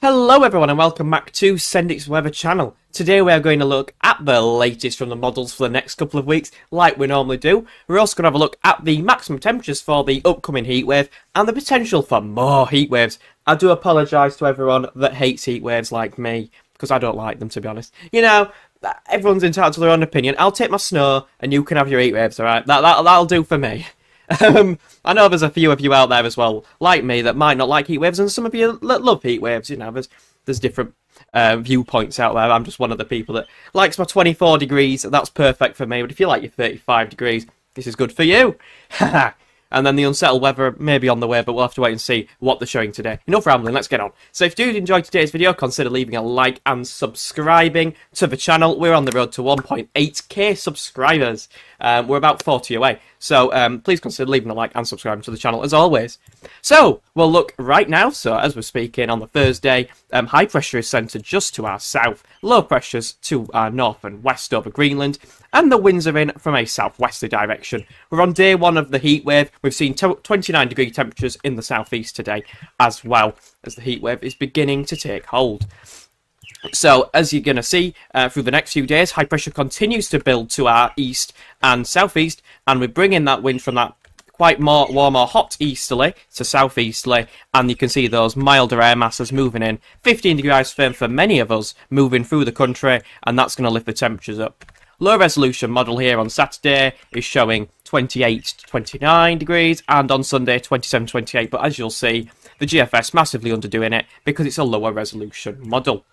Hello everyone and welcome back to Send It's Weather channel. Today we are going to look at the latest from the models for the next couple of weeks, like we normally do. We're also going to have a look at the maximum temperatures for the upcoming heatwave and the potential for more heatwaves. I do apologise to everyone that hates heatwaves like me, because I don't like them to be honest. You know, everyone's entitled to their own opinion. I'll take my snow and you can have your heatwaves, alright? That, that, that'll do for me. Um, I know there's a few of you out there as well, like me, that might not like heat waves, and some of you love heat waves. You know, there's there's different uh, viewpoints out there. I'm just one of the people that likes my 24 degrees. That's perfect for me. But if you like your 35 degrees, this is good for you. and then the unsettled weather may be on the way, but we'll have to wait and see what they're showing today. Enough rambling, let's get on. So if you did enjoy today's video, consider leaving a like and subscribing to the channel. We're on the road to 1.8k subscribers. Um, we're about 40 away. So um, please consider leaving a like and subscribing to the channel as always. So we'll look right now. So as we're speaking on the Thursday, um, high pressure is centred just to our south, low pressures to our north and west over Greenland, and the winds are in from a southwesterly direction. We're on day one of the heat wave. We've seen 29 degree temperatures in the southeast today as well as the heat wave is beginning to take hold. So, as you're going to see uh, through the next few days, high pressure continues to build to our east and southeast, and we bring in that wind from that quite more warmer, hot easterly to southeasterly, and you can see those milder air masses moving in. 15 degree isotherm for many of us moving through the country, and that's going to lift the temperatures up. Low resolution model here on Saturday is showing 28 to 29 degrees, and on Sunday 27 28. But as you'll see, the GFS massively underdoing it because it's a lower resolution model.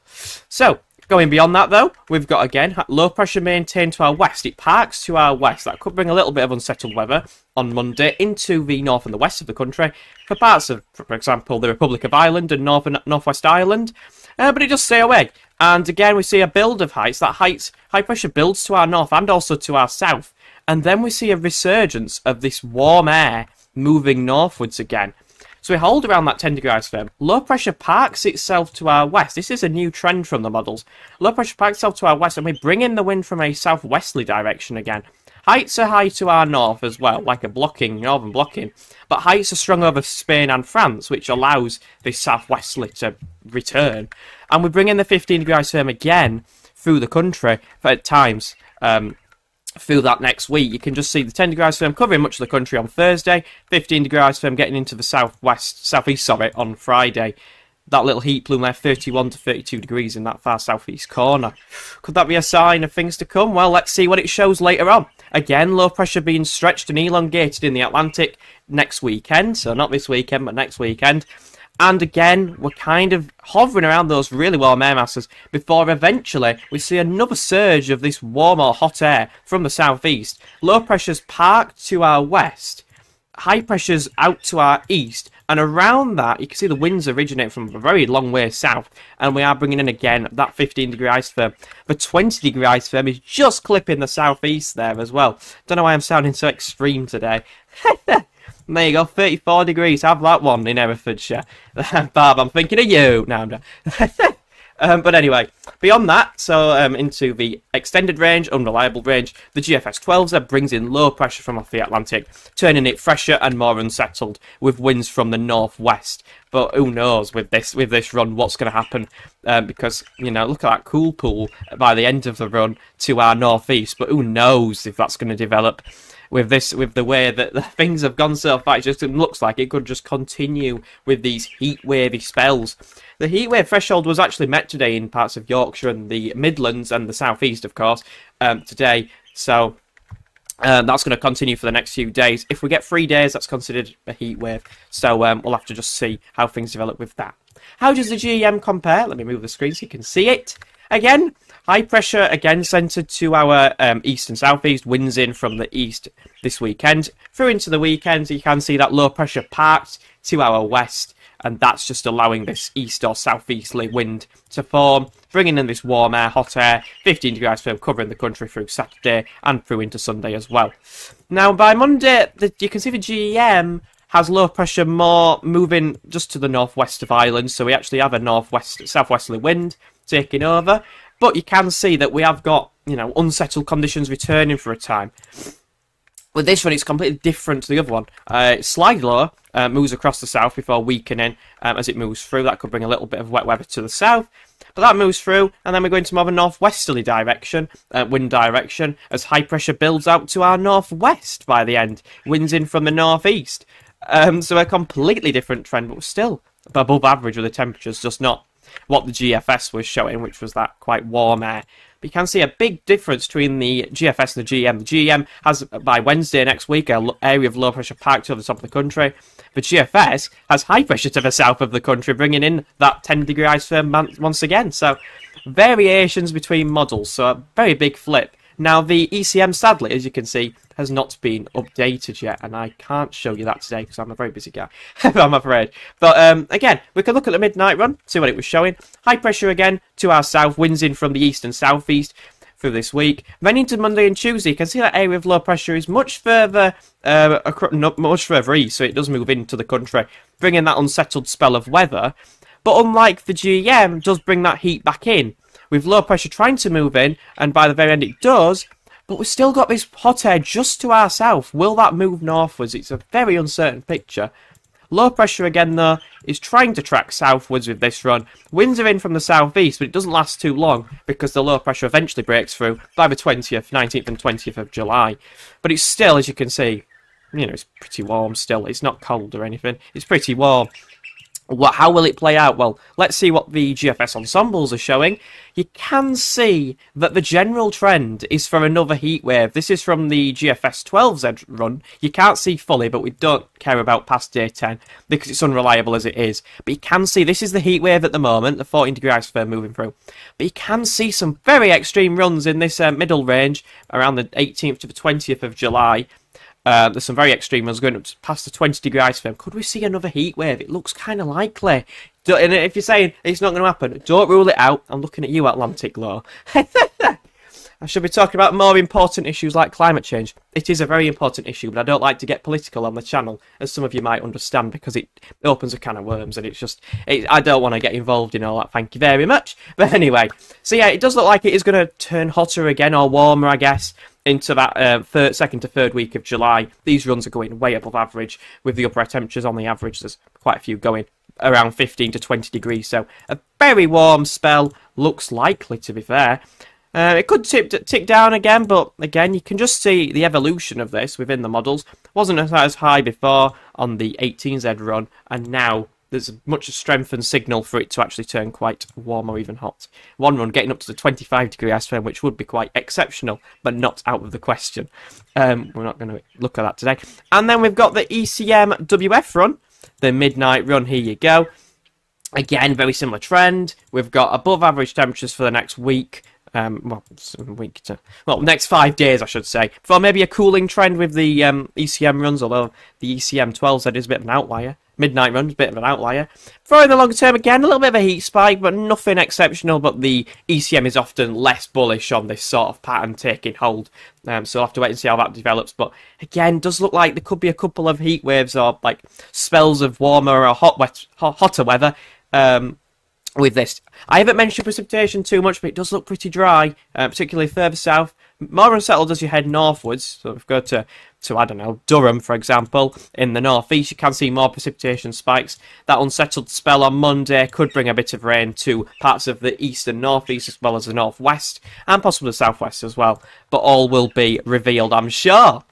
So, Going beyond that, though, we've got again low pressure maintained to our west. It parks to our west. That could bring a little bit of unsettled weather on Monday into the north and the west of the country for parts of, for example, the Republic of Ireland and northern Northwest Ireland. Uh, but it does stay away. And again, we see a build of heights. That heights, high pressure builds to our north and also to our south. And then we see a resurgence of this warm air moving northwards again. So we hold around that 10 degree isotherm. Low pressure parks itself to our west. This is a new trend from the models. Low pressure parks itself to our west, and we bring in the wind from a southwesterly direction again. Heights are high to our north as well, like a blocking, northern blocking. But heights are strong over Spain and France, which allows this southwesterly to return. And we bring in the 15 degree isotherm again through the country at times. Um, through that next week. You can just see the 10 degree isotherm covering much of the country on Thursday, 15 degree isotherm getting into the southwest, southeast, sorry, on Friday. That little heat plume there, 31 to 32 degrees in that far southeast corner. Could that be a sign of things to come? Well, let's see what it shows later on. Again, low pressure being stretched and elongated in the Atlantic next weekend. So not this weekend, but next weekend. And again, we're kind of hovering around those really warm air masses before eventually we see another surge of this warmer hot air from the southeast. Low pressures parked to our west, high pressures out to our east, and around that you can see the winds originate from a very long way south, and we are bringing in again that 15 degree isotherm. The 20 degree isotherm is just clipping the southeast there as well. Don't know why I'm sounding so extreme today. And there you go, 34 degrees. Have that one in Herefordshire. Barb, I'm thinking of you. No, I'm not. um, but anyway, beyond that, so um, into the extended range, unreliable range, the GFS 12 brings in low pressure from off the Atlantic, turning it fresher and more unsettled with winds from the northwest. But who knows with this with this run what's going to happen? Um, because you know, look at that cool pool by the end of the run to our northeast. But who knows if that's going to develop? With this with the way that the things have gone so far. It just looks like it could just continue with these heat wavy spells. The heat wave threshold was actually met today in parts of Yorkshire and the Midlands and the southeast, of course, um, today. So um, that's going to continue for the next few days. If we get three days, that's considered a heat wave. So um, we'll have to just see how things develop with that. How does the GEM compare? Let me move the screen so you can see it. Again, high pressure again centered to our um, east and southeast. Winds in from the east this weekend. Through into the weekend, you can see that low pressure parked to our west, and that's just allowing this east or southeasterly wind to form, bringing in this warm air, hot air, 15 degree isotherm covering the country through Saturday and through into Sunday as well. Now, by Monday, the, you can see the GEM has low pressure more moving just to the northwest of Ireland, so we actually have a northwest southwesterly wind taking over. But you can see that we have got, you know, unsettled conditions returning for a time. With this one, it's completely different to the other one. Uh, lower, uh, moves across the south before weakening um, as it moves through. That could bring a little bit of wet weather to the south. But that moves through, and then we're going to more of a northwesterly direction, uh, wind direction, as high pressure builds out to our northwest by the end. Winds in from the northeast. Um, so a completely different trend, but still above average with the temperatures, just not what the GFS was showing, which was that quite warm air. But you can see a big difference between the GFS and the GEM. The GEM has, by Wednesday next week, an area of low pressure packed over the top of the country. The GFS has high pressure to the south of the country, bringing in that 10 degree isotherm once again. So, variations between models. So, a very big flip. Now, the ECM, sadly, as you can see, has not been updated yet, and I can't show you that today because I'm a very busy guy, I'm afraid. But um, again, we can look at the midnight run, see what it was showing. High pressure again to our south, winds in from the east and southeast through this week. Then into Monday and Tuesday, you can see that area of low pressure is much further, uh, much further east, so it does move into the country, bringing that unsettled spell of weather. But unlike the GEM, does bring that heat back in with low pressure trying to move in, and by the very end it does, but we've still got this hot air just to our south. Will that move northwards? It's a very uncertain picture. Low pressure again, though, is trying to track southwards with this run. Winds are in from the southeast, but it doesn't last too long because the low pressure eventually breaks through by the 20th, 19th, and 20th of July. But it's still, as you can see, you know, it's pretty warm still. It's not cold or anything. It's pretty warm. What, how will it play out? Well, let's see what the GFS ensembles are showing. You can see that the general trend is for another heat wave. This is from the GFS 12Z run. You can't see fully, but we don't care about past day 10 because it's unreliable as it is. But you can see this is the heat wave at the moment, the 14 degree ice moving through. But you can see some very extreme runs in this uh, middle range around the 18th to the 20th of July. Uh, there's some very extreme ones going up past the 20 degree isotherm. Could we see another heat wave? It looks kind of likely. and if you're saying it's not going to happen, don't rule it out. I'm looking at you, Atlantic Law. I should be talking about more important issues like climate change. It is a very important issue, but I don't like to get political on the channel, as some of you might understand, because it opens a can of worms, and it's just, it, I don't want to get involved in all that, thank you very much. But anyway, so yeah, it does look like it is going to turn hotter again, or warmer, I guess into that uh, third, second to third week of July. These runs are going way above average with the upper temperatures on the average. There's quite a few going around 15 to 20 degrees, so a very warm spell looks likely to be fair. Uh, it could tip, tick down again, but again, you can just see the evolution of this within the models. Wasn't as high before on the 18Z run, and now there's much strengthened signal for it to actually turn quite warm or even hot. One run getting up to the 25 degree isosphere, which would be quite exceptional, but not out of the question. Um, we're not going to look at that today. And then we've got the ECM WF run, the midnight run. Here you go. Again, very similar trend. We've got above average temperatures for the next week. Um, well, week to well, next five days, I should say. For maybe a cooling trend with the um, ECM runs, although the ECM 12Z is a bit of an outlier. Midnight Run's a bit of an outlier. For in the long term, again, a little bit of a heat spike, but nothing exceptional. But the ECM is often less bullish on this sort of pattern taking hold. Um, so we'll have to wait and see how that develops. But again, does look like there could be a couple of heat waves or like spells of warmer or hot, wet, hot, hotter weather. Um, with this, I haven't mentioned precipitation too much, but it does look pretty dry, uh, particularly further south. More unsettled as you head northwards. So if we go to to, I don't know, Durham, for example, in the northeast, you can see more precipitation spikes. That unsettled spell on Monday could bring a bit of rain to parts of the east and northeast, as well as the northwest, and possibly the southwest as well. But all will be revealed, I'm sure.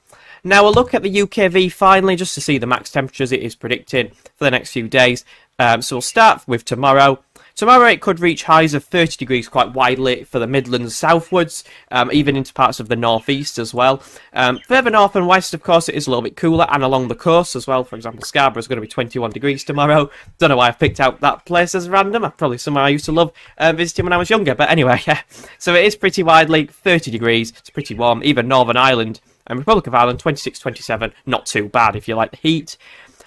Now we'll look at the UKV finally, just to see the max temperatures it is predicted for the next few days. Um, so we'll start with tomorrow. Tomorrow it could reach highs of 30 degrees quite widely for the Midlands southwards, um, even into parts of the northeast as well. Um, further north and west, of course, it is a little bit cooler, and along the coast as well. For example, Scarborough is going to be 21 degrees tomorrow. Don't know why I've picked out that place as random. Probably somewhere I used to love uh, visiting when I was younger. But anyway, yeah. So it is pretty widely 30 degrees. It's pretty warm. Even Northern Ireland and Republic of Ireland 26, 27. Not too bad if you like the heat.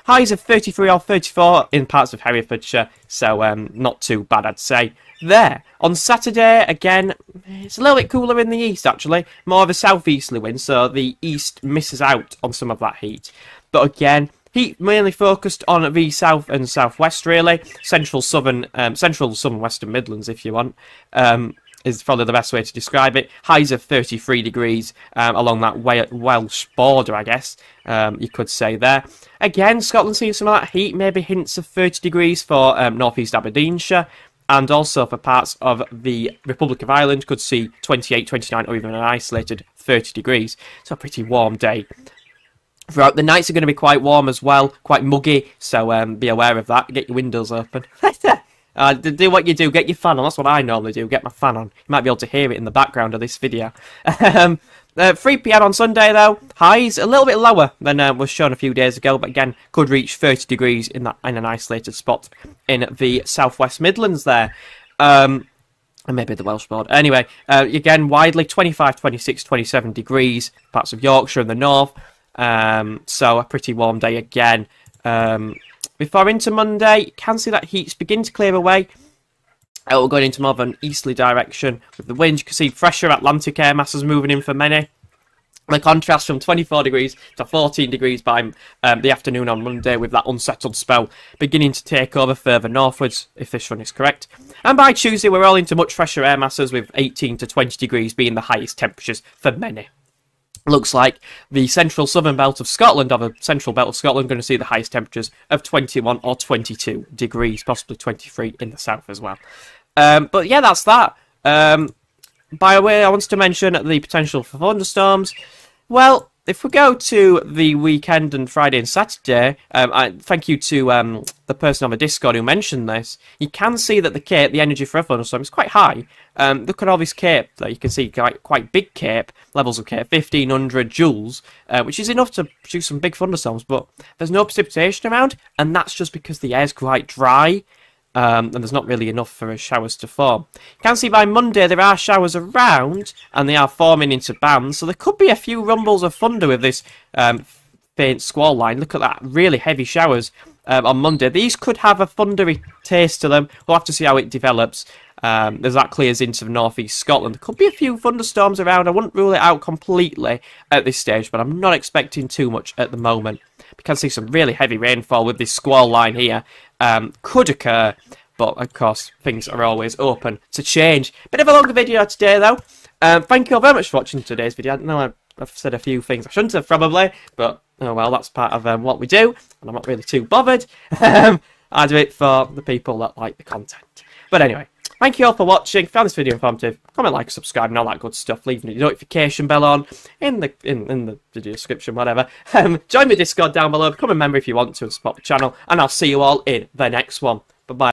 Highs of 33 or 34 in parts of Herefordshire, so um, not too bad, I'd say. There. On Saturday, again, it's a little bit cooler in the east, actually. More of a southeasterly wind, so the east misses out on some of that heat. But again, heat mainly focused on the south and southwest, really. Central, southern, um, central, southern, western Midlands, if you want. Um, is probably the best way to describe it. Highs of 33 degrees um, along that Welsh border, I guess um, you could say there. Again, Scotland sees some of that heat, maybe hints of 30 degrees for um, northeast Aberdeenshire. And also for parts of the Republic of Ireland, could see 28, 29, or even an isolated 30 degrees. So a pretty warm day. Throughout the nights are going to be quite warm as well, quite muggy, so um, be aware of that. Get your windows open. Uh, do what you do, get your fan on. That's what I normally do, get my fan on. You might be able to hear it in the background of this video. um, uh, 3pm on Sunday, though, highs a little bit lower than uh, was shown a few days ago, but again, could reach 30 degrees in that in an isolated spot in the southwest Midlands there. Um, and maybe the Welsh board. Anyway, uh, again, widely 25, 26, 27 degrees, parts of Yorkshire and the north. Um, so a pretty warm day again. Um, before into Monday, you can see that heat's begin to clear away. It will go into more of an easterly direction with the wind. You can see fresher Atlantic air masses moving in for many. The contrast from 24 degrees to 14 degrees by um, the afternoon on Monday with that unsettled spell beginning to take over further northwards, if this run is correct. And by Tuesday, we're all into much fresher air masses with 18 to 20 degrees being the highest temperatures for many looks like the central southern belt of Scotland, or the central belt of Scotland, going to see the highest temperatures of 21 or 22 degrees, possibly 23 in the south as well. Um, but yeah, that's that. Um, by the way, I wanted to mention the potential for thunderstorms. Well, if we go to the weekend and Friday and Saturday, um, I, thank you to um, the person on the Discord who mentioned this. You can see that the cape, the energy for a thunderstorm, is quite high. Um, look at all this cape there. You can see quite, quite big cape, levels of cape, 1500 joules, uh, which is enough to produce some big thunderstorms, but there's no precipitation around, and that's just because the air's quite dry um, and there's not really enough for showers to form. You can see by Monday there are showers around, and they are forming into bands, so there could be a few rumbles of thunder with this um, faint squall line. Look at that, really heavy showers um, on Monday. These could have a thundery taste to them. We'll have to see how it develops. Um, as that clears into northeast Scotland. There could be a few thunderstorms around. I wouldn't rule it out completely at this stage, but I'm not expecting too much at the moment. We can see some really heavy rainfall with this squall line here. Um, could occur, but of course, things are always open to change. Bit of a longer video today, though. Um, thank you all very much for watching today's video. I know I've said a few things I shouldn't have, probably, but oh well, that's part of um, what we do, and I'm not really too bothered. Um, I do it for the people that like the content. But anyway, Thank you all for watching. If you found this video informative, comment, like, subscribe, and all that good stuff. Leave the notification bell on in the in, in the video description, whatever. Um, join the Discord down below. Become a member if you want to and support the channel. And I'll see you all in the next one.